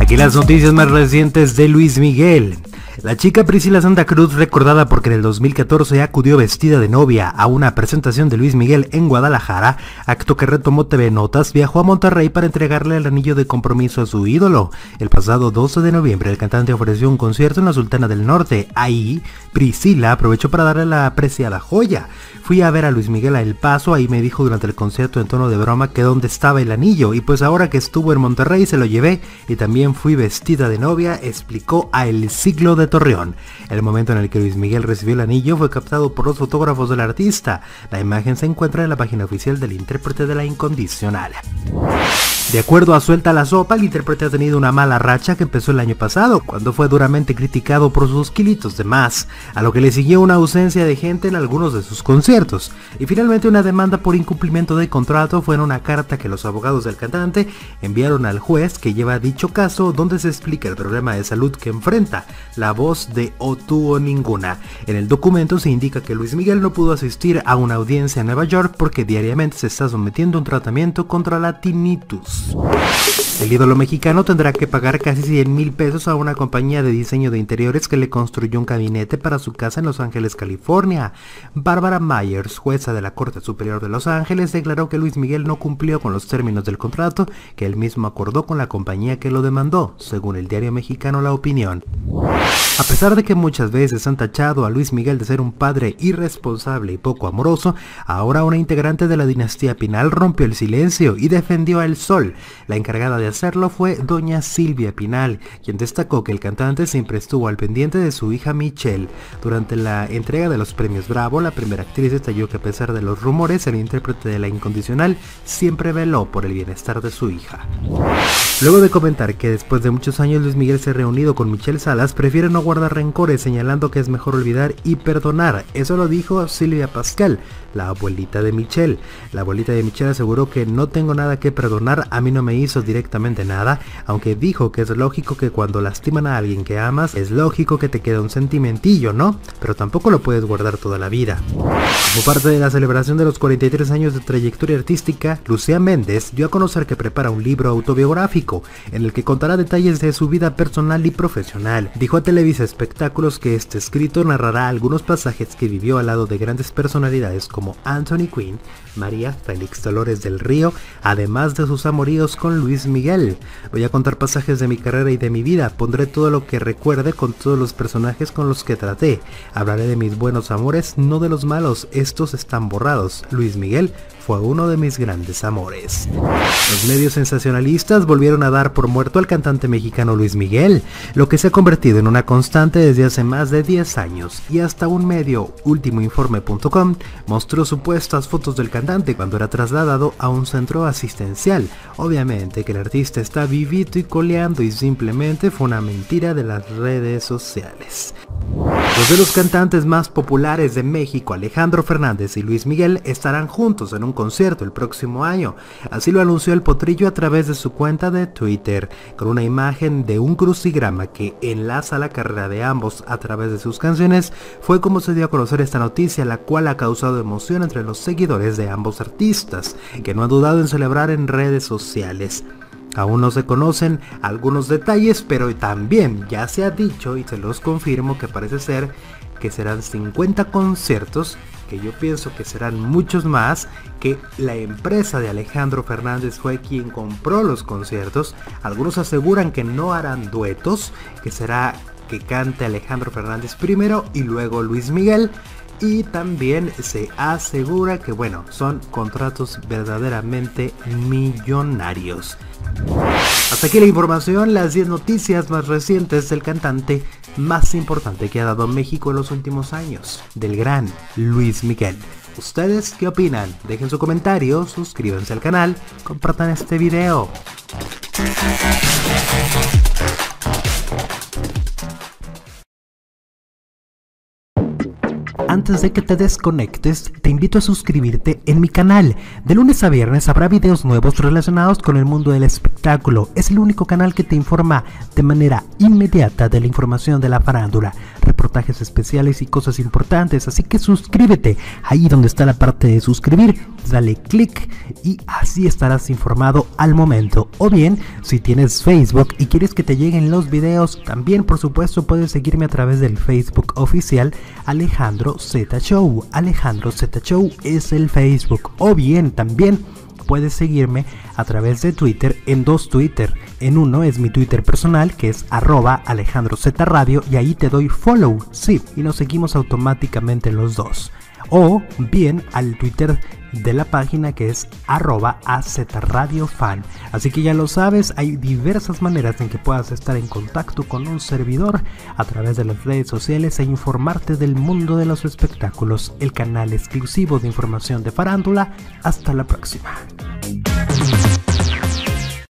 Aquí las noticias más recientes de Luis Miguel. La chica Priscila Santa Cruz, recordada porque en el 2014 acudió vestida de novia a una presentación de Luis Miguel en Guadalajara, acto que retomó TV Notas, viajó a Monterrey para entregarle el anillo de compromiso a su ídolo. El pasado 12 de noviembre el cantante ofreció un concierto en la Sultana del Norte. Ahí, Priscila aprovechó para darle la apreciada joya. Fui a ver a Luis Miguel a El Paso, ahí me dijo durante el concierto en tono de broma que dónde estaba el anillo y pues ahora que estuvo en Monterrey se lo llevé y también fui vestida de novia, explicó a El Siglo de Torreón. El momento en el que Luis Miguel recibió el anillo fue captado por los fotógrafos del artista. La imagen se encuentra en la página oficial del intérprete de la incondicional. De acuerdo a Suelta la Sopa, el intérprete ha tenido una mala racha que empezó el año pasado, cuando fue duramente criticado por sus kilitos de más, a lo que le siguió una ausencia de gente en algunos de sus conciertos. Y finalmente una demanda por incumplimiento de contrato fue en una carta que los abogados del cantante enviaron al juez que lleva dicho caso donde se explica el problema de salud que enfrenta, la voz de O o ninguna. En el documento se indica que Luis Miguel no pudo asistir a una audiencia en Nueva York porque diariamente se está sometiendo a un tratamiento contra la tinnitus. News. El ídolo mexicano tendrá que pagar casi 100 mil pesos a una compañía de diseño de interiores que le construyó un gabinete para su casa en Los Ángeles, California. Bárbara Myers, jueza de la Corte Superior de Los Ángeles, declaró que Luis Miguel no cumplió con los términos del contrato que él mismo acordó con la compañía que lo demandó, según el diario mexicano La Opinión. A pesar de que muchas veces han tachado a Luis Miguel de ser un padre irresponsable y poco amoroso, ahora una integrante de la dinastía Pinal rompió el silencio y defendió a El Sol. La encargada de hacerlo fue doña Silvia Pinal, quien destacó que el cantante siempre estuvo al pendiente de su hija Michelle. Durante la entrega de los premios Bravo, la primera actriz detalló que a pesar de los rumores, el intérprete de La Incondicional siempre veló por el bienestar de su hija. Luego de comentar que después de muchos años Luis Miguel se ha reunido con Michelle Salas, prefiere no guardar rencores, señalando que es mejor olvidar y perdonar. Eso lo dijo Silvia Pascal, la abuelita de Michelle. La abuelita de Michelle aseguró que no tengo nada que perdonar, a mí no me hizo directamente nada, aunque dijo que es lógico que cuando lastiman a alguien que amas, es lógico que te queda un sentimentillo, ¿no? Pero tampoco lo puedes guardar toda la vida. Como parte de la celebración de los 43 años de trayectoria artística, Lucía Méndez dio a conocer que prepara un libro autobiográfico en el que contará detalles de su vida personal y profesional. Dijo a Televisa Espectáculos que este escrito narrará algunos pasajes que vivió al lado de grandes personalidades como Anthony Quinn, María Félix Dolores del Río, además de sus amoríos con Luis Miguel. Voy a contar pasajes de mi carrera y de mi vida, pondré todo lo que recuerde con todos los personajes con los que traté. Hablaré de mis buenos amores, no de los malos, estos están borrados. Luis Miguel fue uno de mis grandes amores. Los medios sensacionalistas volvieron a dar por muerto al cantante mexicano Luis Miguel, lo que se ha convertido en una constante desde hace más de 10 años, y hasta un medio, ultimoinforme.com, mostró supuestas fotos del cantante cuando era trasladado a un centro asistencial. Obviamente que el artista está vivito y coleando y simplemente fue una mentira de las redes sociales. Dos de los cantantes más populares de México, Alejandro Fernández y Luis Miguel, estarán juntos en un concierto el próximo año. Así lo anunció el potrillo a través de su cuenta de Twitter, con una imagen de un crucigrama que enlaza la carrera de ambos a través de sus canciones. Fue como se dio a conocer esta noticia, la cual ha causado emoción entre los seguidores de ambos artistas, que no han dudado en celebrar en redes sociales. Aún no se conocen algunos detalles, pero también ya se ha dicho y se los confirmo que parece ser que serán 50 conciertos, que yo pienso que serán muchos más, que la empresa de Alejandro Fernández fue quien compró los conciertos. Algunos aseguran que no harán duetos, que será que cante Alejandro Fernández primero y luego Luis Miguel y también se asegura que bueno, son contratos verdaderamente millonarios. Aquí la información, las 10 noticias más recientes del cantante más importante que ha dado México en los últimos años, del gran Luis Miguel. ¿Ustedes qué opinan? Dejen su comentario, suscríbanse al canal, compartan este video. Antes de que te desconectes, te invito a suscribirte en mi canal. De lunes a viernes habrá videos nuevos relacionados con el mundo del espectáculo. Es el único canal que te informa de manera inmediata de la información de la farándula reportajes especiales y cosas importantes. Así que suscríbete ahí donde está la parte de suscribir, dale click y así estarás informado al momento. O bien, si tienes Facebook y quieres que te lleguen los videos, también por supuesto puedes seguirme a través del Facebook oficial Alejandro Z Show. Alejandro Z Show es el Facebook. O bien también puedes seguirme a través de Twitter en dos Twitter. En uno es mi Twitter personal que es arroba Alejandro y ahí te doy follow, sí, y nos seguimos automáticamente los dos. O bien al Twitter de la página que es arroba fan Así que ya lo sabes, hay diversas maneras en que puedas estar en contacto con un servidor a través de las redes sociales e informarte del mundo de los espectáculos, el canal exclusivo de información de farándula. Hasta la próxima.